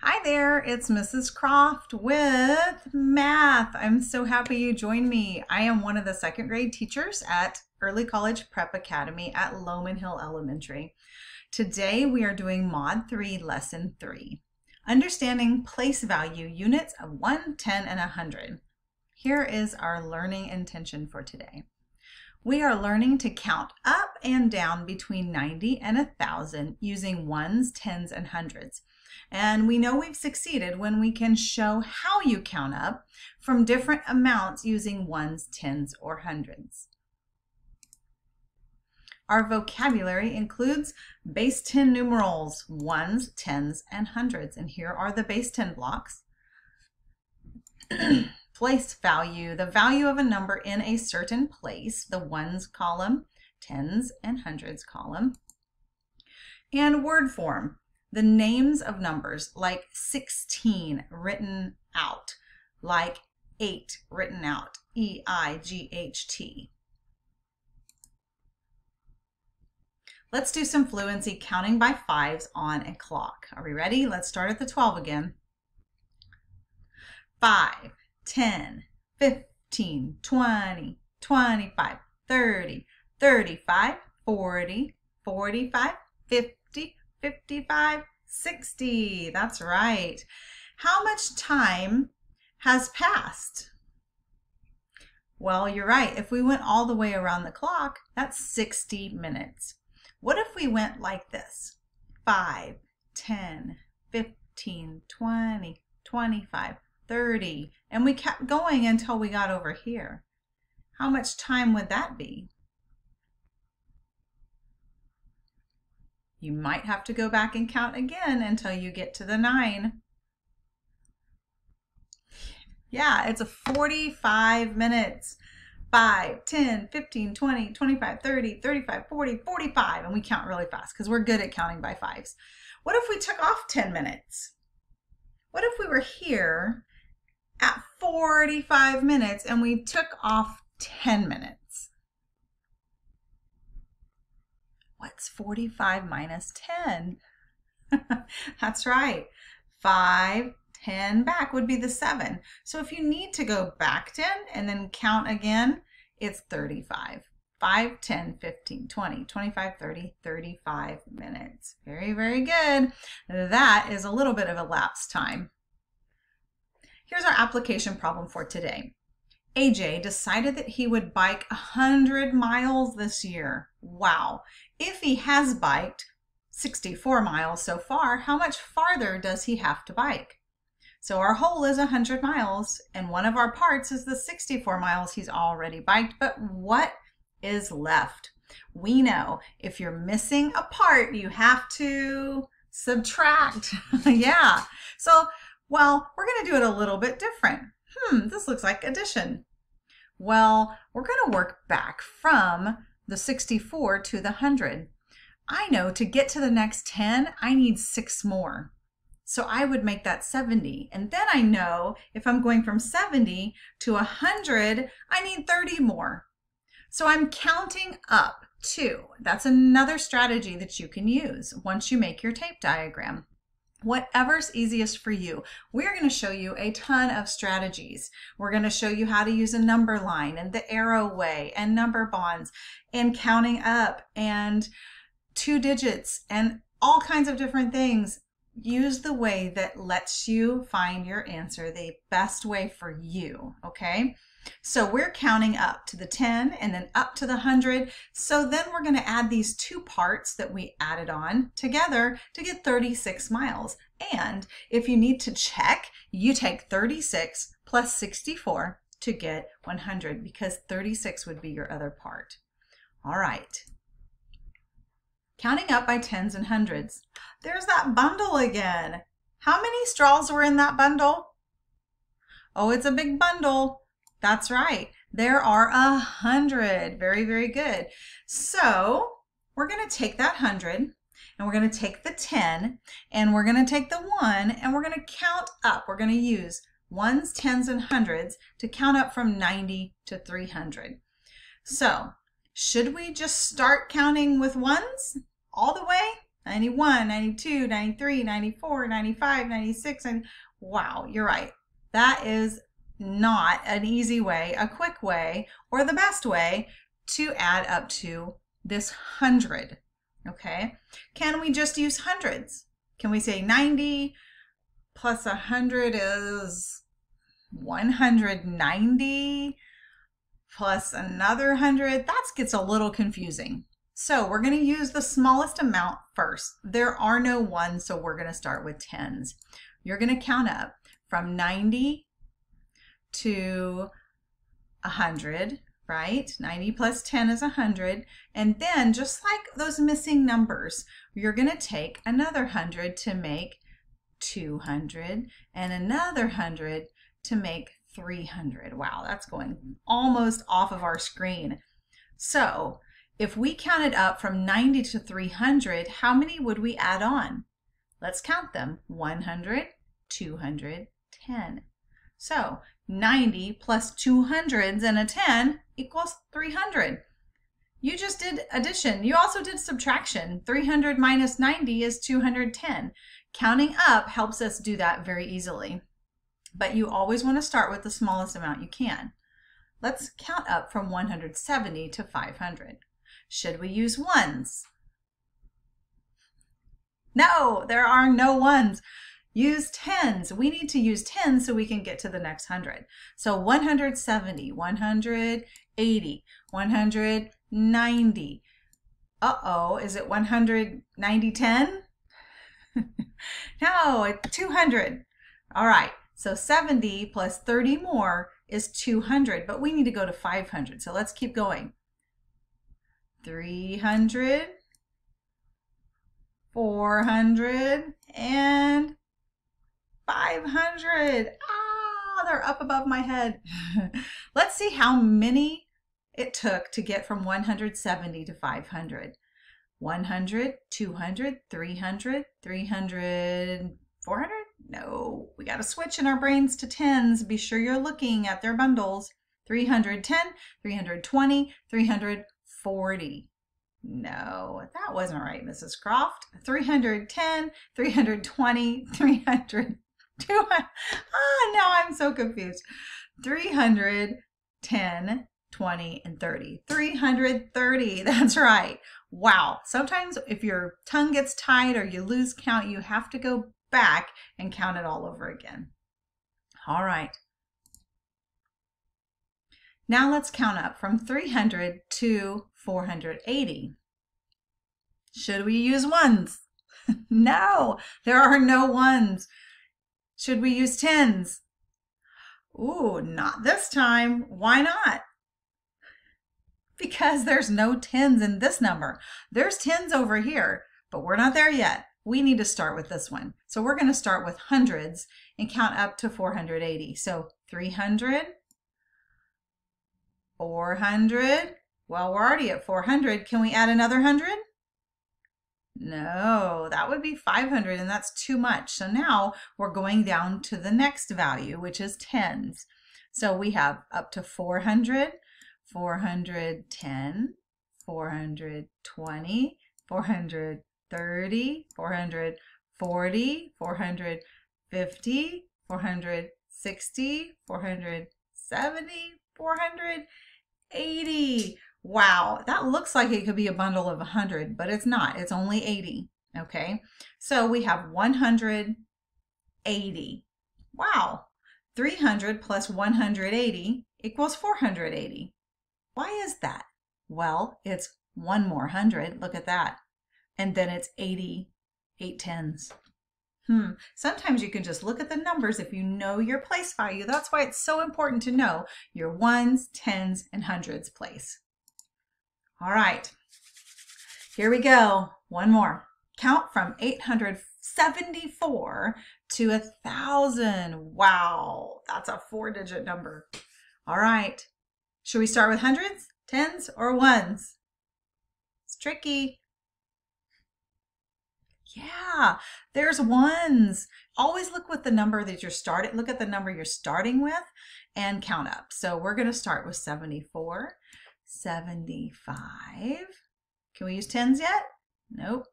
Hi there, it's Mrs. Croft with math. I'm so happy you joined me. I am one of the second grade teachers at Early College Prep Academy at Loman Hill Elementary. Today we are doing Mod 3, Lesson 3, Understanding Place Value Units of 1, 10, and 100. Here is our learning intention for today. We are learning to count up and down between 90 and 1,000 using ones, tens, and hundreds. And we know we've succeeded when we can show how you count up from different amounts using ones, tens, or hundreds. Our vocabulary includes base 10 numerals, ones, tens, and hundreds. And here are the base 10 blocks. place value, the value of a number in a certain place, the ones column, tens and hundreds column. And word form, the names of numbers like 16 written out, like 8 written out, E-I-G-H-T. Let's do some fluency counting by fives on a clock. Are we ready? Let's start at the 12 again. 5, 10, 15, 20, 25, 30, 35, 40, 45, 50, 55, 60. That's right. How much time has passed? Well, you're right. If we went all the way around the clock, that's 60 minutes. What if we went like this? 5, 10, 15, 20, 25, 30, and we kept going until we got over here. How much time would that be? You might have to go back and count again until you get to the 9. Yeah, it's a 45 minutes. 5, 10, 15, 20, 25, 30, 35, 40, 45. And we count really fast because we're good at counting by fives. What if we took off 10 minutes? What if we were here at 45 minutes and we took off 10 minutes. What's 45 minus 10? That's right. 5, 10 back would be the 7. So if you need to go back 10 and then count again, it's 35. 5, 10, 15, 20, 25, 30, 35 minutes. Very, very good. That is a little bit of a lapse time. Here's our application problem for today. AJ decided that he would bike 100 miles this year. Wow. If he has biked 64 miles so far, how much farther does he have to bike? So our whole is 100 miles, and one of our parts is the 64 miles he's already biked, but what is left? We know if you're missing a part, you have to subtract. yeah. So well, we're going to do it a little bit different. Hmm, this looks like addition. Well, we're going to work back from the 64 to the 100. I know to get to the next 10, I need six more. So I would make that 70. And then I know if I'm going from 70 to 100, I need 30 more. So I'm counting up too. That's another strategy that you can use once you make your tape diagram whatever's easiest for you. We're going to show you a ton of strategies. We're going to show you how to use a number line and the arrow way and number bonds and counting up and two digits and all kinds of different things. Use the way that lets you find your answer the best way for you, okay? So we're counting up to the 10 and then up to the 100. So then we're going to add these two parts that we added on together to get 36 miles. And if you need to check, you take 36 plus 64 to get 100 because 36 would be your other part. All right. Counting up by tens and hundreds. There's that bundle again. How many straws were in that bundle? Oh, it's a big bundle. That's right. There are a hundred. Very, very good. So we're going to take that hundred and we're going to take the 10 and we're going to take the one and we're going to count up. We're going to use ones, tens, and hundreds to count up from 90 to 300. So should we just start counting with ones all the way? 91, 92, 93, 94, 95, 96. And wow, you're right. That is not an easy way, a quick way, or the best way to add up to this 100. Okay, can we just use hundreds? Can we say 90 plus 100 is 190 plus another 100? That gets a little confusing. So we're going to use the smallest amount first. There are no ones, so we're going to start with tens. You're going to count up from 90 to 100, right? 90 plus 10 is 100. And then just like those missing numbers, you're going to take another 100 to make 200 and another 100 to make 300. Wow, that's going almost off of our screen. So if we counted up from 90 to 300, how many would we add on? Let's count them. 100, 200, 10. So 90 plus two hundreds and a 10 equals 300. You just did addition. You also did subtraction. 300 minus 90 is 210. Counting up helps us do that very easily. But you always want to start with the smallest amount you can. Let's count up from 170 to 500. Should we use ones? No, there are no ones. Use tens. We need to use tens so we can get to the next 100. So 170, 180, 190. Uh-oh, is it 190, 10? no, it's 200. All right, so 70 plus 30 more is 200, but we need to go to 500. So let's keep going. 300, 400, and 500. Ah, they're up above my head. Let's see how many it took to get from 170 to 500. 100, 200, 300, 300, 400? No, we got to switch in our brains to tens. Be sure you're looking at their bundles. 310, 320, 340. No, that wasn't right, Mrs. Croft. 310, 320, 300, two, ah, now I'm so confused. 300, 10, 20, and 30. 330, that's right. Wow. Sometimes if your tongue gets tied or you lose count, you have to go back and count it all over again. All right. Now let's count up from 300 to 480. Should we use ones? no, there are no ones. Should we use tens? Ooh, not this time. Why not? Because there's no tens in this number. There's tens over here, but we're not there yet. We need to start with this one. So we're going to start with hundreds and count up to 480. So 300, 400. Well, we're already at 400. Can we add another 100? No, that would be 500 and that's too much. So now we're going down to the next value, which is tens. So we have up to 400, 410, 420, 430, 440, 450, 460, 470, 480. Wow, that looks like it could be a bundle of 100, but it's not. It's only 80, okay? So we have 180. Wow, 300 plus 180 equals 480. Why is that? Well, it's one more 100. Look at that. And then it's 80 eight tens. Hmm. Sometimes you can just look at the numbers if you know your place value. That's why it's so important to know your ones, tens, and hundreds place. All right, here we go. One more. Count from 874 to a thousand. Wow, that's a four digit number. All right, should we start with hundreds, tens, or ones? It's tricky. Yeah, there's ones. Always look with the number that you're starting, look at the number you're starting with and count up. So we're going to start with 74. 75. Can we use tens yet? Nope.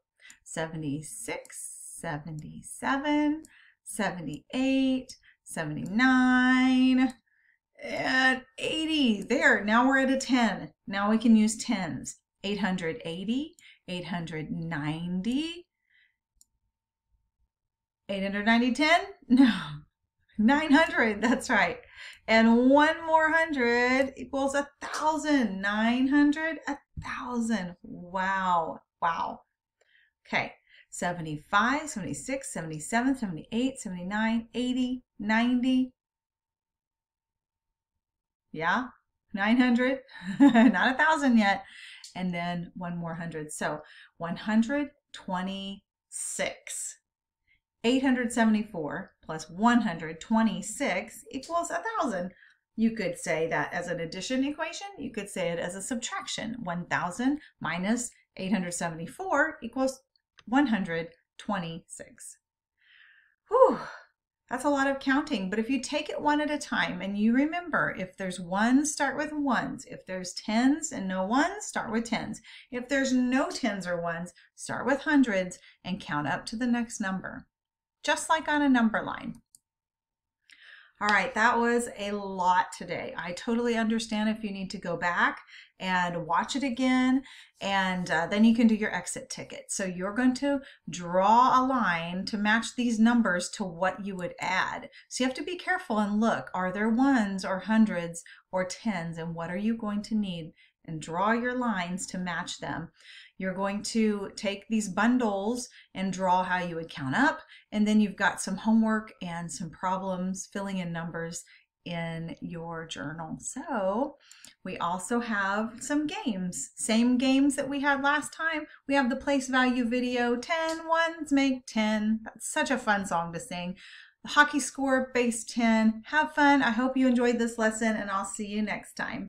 76, 77, 78, 79, and 80. There, now we're at a 10. Now we can use tens. 880, 890, 890, 10? No, 900, that's right. And one more hundred equals a thousand. 900, a thousand. Wow, wow. Okay, 75, 76, 77, 78, 79, 80, 90. Yeah, 900, not a thousand yet. And then one more hundred. So 126. 874 plus 126 equals 1,000. You could say that as an addition equation. You could say it as a subtraction. 1,000 minus 874 equals 126. Whew, that's a lot of counting, but if you take it one at a time and you remember if there's ones, start with ones. If there's tens and no ones, start with tens. If there's no tens or ones, start with hundreds and count up to the next number, just like on a number line. All right, that was a lot today. I totally understand if you need to go back and watch it again, and uh, then you can do your exit ticket. So you're going to draw a line to match these numbers to what you would add. So you have to be careful and look, are there ones or hundreds or tens, and what are you going to need? And draw your lines to match them. You're going to take these bundles and draw how you would count up, and then you've got some homework and some problems filling in numbers in your journal. So we also have some games, same games that we had last time. We have the place value video, 10 ones make 10. That's such a fun song to sing. The hockey score, base 10. Have fun. I hope you enjoyed this lesson and I'll see you next time.